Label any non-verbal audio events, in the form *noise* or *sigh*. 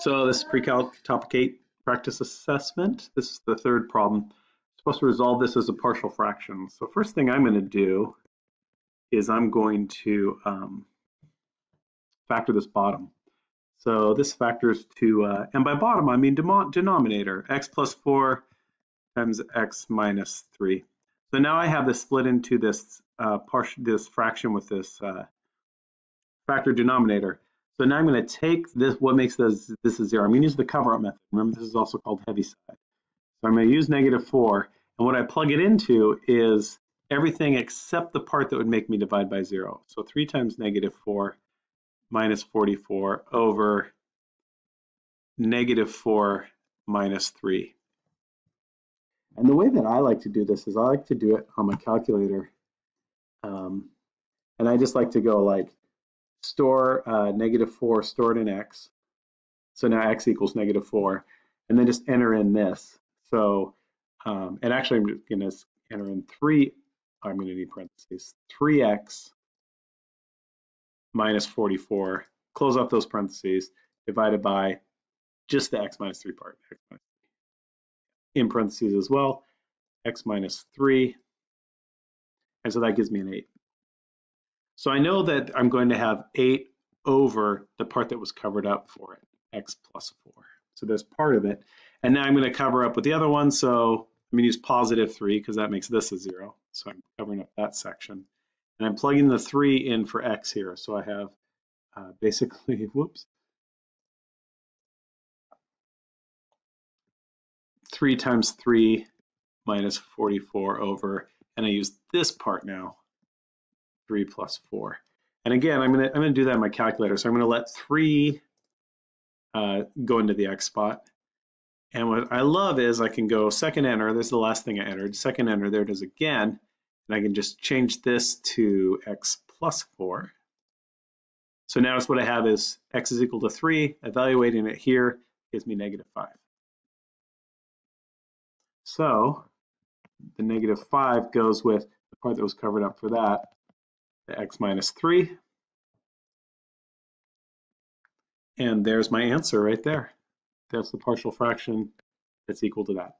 So this is pre-calc topic eight practice assessment. This is the third problem. I'm supposed to resolve this as a partial fraction. So first thing I'm going to do is I'm going to um, factor this bottom. So this factors to, uh, and by bottom I mean denominator, x plus 4 times x minus 3. So now I have this split into this uh, partial, this fraction with this uh, factor denominator. So now I'm going to take this, what makes this, this is zero. I'm going to use the cover up method. Remember, this is also called Heaviside. So I'm going to use negative 4. And what I plug it into is everything except the part that would make me divide by 0. So 3 times negative 4 minus 44 over negative 4 minus 3. And the way that I like to do this is I like to do it on my calculator. Um, and I just like to go like store uh, negative 4 stored in x. So now x equals negative 4. And then just enter in this. So, um, and actually I'm just going to enter in 3, I'm going to need parentheses, 3x minus 44, close off those parentheses, divided by just the x minus 3 part, x minus 3. In parentheses as well, x minus 3, and so that gives me an 8. So I know that I'm going to have 8 over the part that was covered up for it, x plus 4. So there's part of it. And now I'm going to cover up with the other one. So I'm going to use positive 3 because that makes this a 0. So I'm covering up that section. And I'm plugging the 3 in for x here. So I have uh, *laughs* basically, whoops, 3 times 3 minus 44 over, and I use this part now 3 plus 4. And again, I'm going to I'm to do that in my calculator. So I'm going to let 3 uh, go into the x spot. And what I love is I can go second enter. This is the last thing I entered. Second enter, there it is again. And I can just change this to x plus 4. So now notice what I have is x is equal to 3. Evaluating it here gives me negative 5. So the negative 5 goes with the part that was covered up for that the x minus 3. And there's my answer right there. That's the partial fraction that's equal to that.